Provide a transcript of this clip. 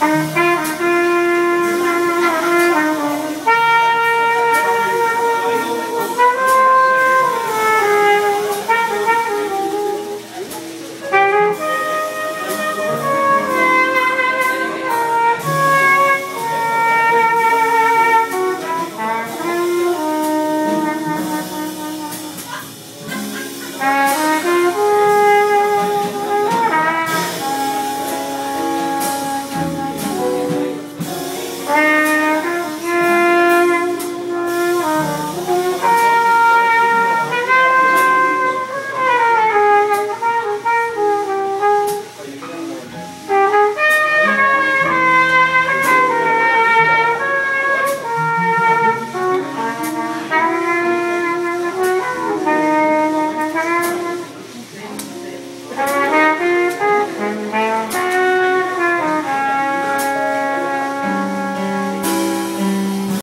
Bye.